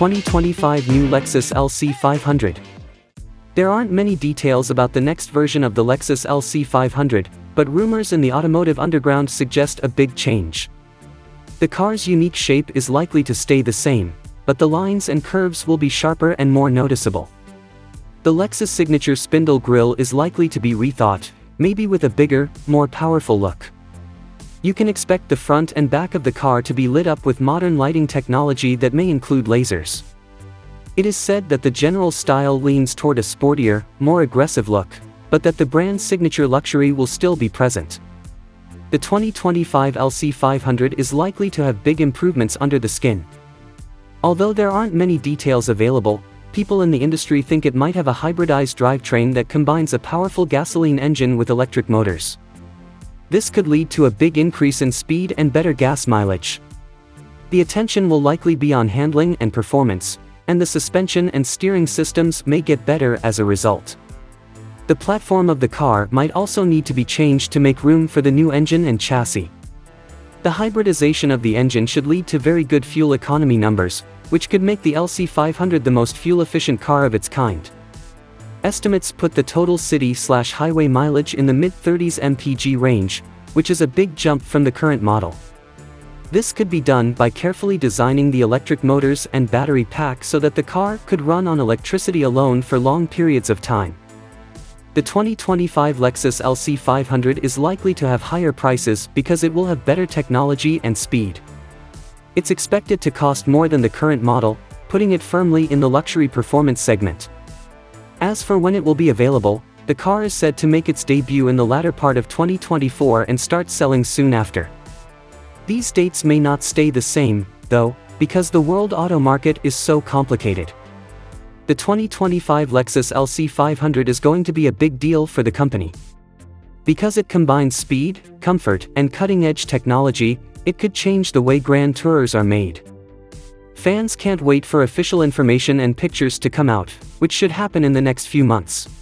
2025 new Lexus LC 500. There aren't many details about the next version of the Lexus LC 500, but rumors in the automotive underground suggest a big change. The car's unique shape is likely to stay the same, but the lines and curves will be sharper and more noticeable. The Lexus signature spindle grille is likely to be rethought, maybe with a bigger, more powerful look. You can expect the front and back of the car to be lit up with modern lighting technology that may include lasers. It is said that the general style leans toward a sportier, more aggressive look, but that the brand's signature luxury will still be present. The 2025 LC500 is likely to have big improvements under the skin. Although there aren't many details available, people in the industry think it might have a hybridized drivetrain that combines a powerful gasoline engine with electric motors. This could lead to a big increase in speed and better gas mileage. The attention will likely be on handling and performance, and the suspension and steering systems may get better as a result. The platform of the car might also need to be changed to make room for the new engine and chassis. The hybridization of the engine should lead to very good fuel economy numbers, which could make the LC500 the most fuel-efficient car of its kind. Estimates put the total city-slash-highway mileage in the mid-30s mpg range, which is a big jump from the current model. This could be done by carefully designing the electric motors and battery pack so that the car could run on electricity alone for long periods of time. The 2025 Lexus LC500 is likely to have higher prices because it will have better technology and speed. It's expected to cost more than the current model, putting it firmly in the luxury performance segment. As for when it will be available, the car is said to make its debut in the latter part of 2024 and start selling soon after. These dates may not stay the same, though, because the world auto market is so complicated. The 2025 Lexus LC500 is going to be a big deal for the company. Because it combines speed, comfort, and cutting-edge technology, it could change the way Grand Tours are made. Fans can't wait for official information and pictures to come out, which should happen in the next few months.